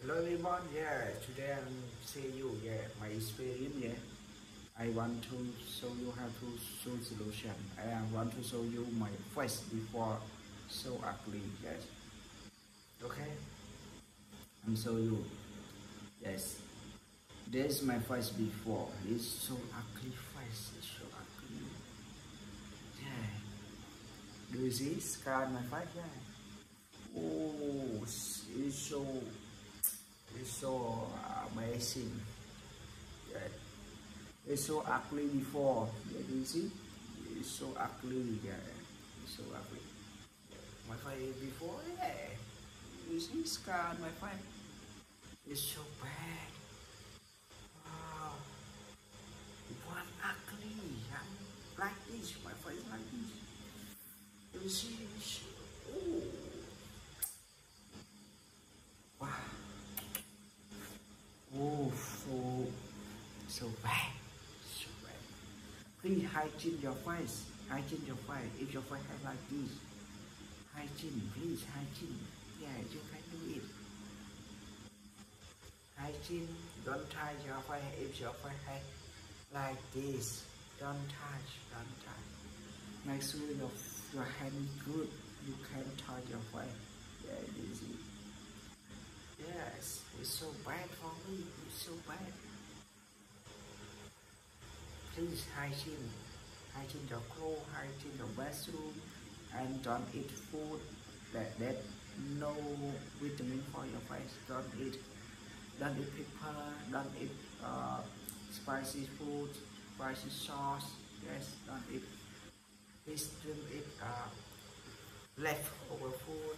Hello everyone, yeah, today I'm say you, yeah, my experience, yeah. I want to show you how to show solution. I want to show you my face before so ugly, yes. Okay, I'm show you, yes. This is my face before. It's so ugly face, it's so ugly. Yeah. Do you see scar my face? Yeah. Oh, it's so it's so amazing yeah. it's so ugly before yeah, you see it's so ugly yeah. It's so ugly my face before yeah. You see scar my face it's so bad. Wow. What ugly I'm like this my face like this. You see it's, oh wow Oh, so so bad, so bad. Please hygiene your face, hygiene your face. If your face has like this, hygiene, please hygiene. Yeah, you can do it. Hygiene, don't touch your face. If your face has like this, don't touch, don't touch. Make sure your your hand is good. You can touch your face. Yeah, this is. Yes, it's so bad for me. It's so bad. Please hygiene. Hygiene your clothes, hygiene your bathroom, and don't eat food that that no vitamin for your face. Don't eat. Don't eat pepper. Don't eat uh, spicy food, spicy sauce. Yes, don't eat. Please don't eat uh, leftover food.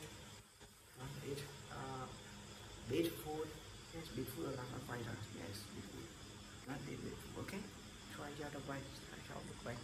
Don't eat. Uh, beet food yes food là các quay rồi yes beet food not beet food okay try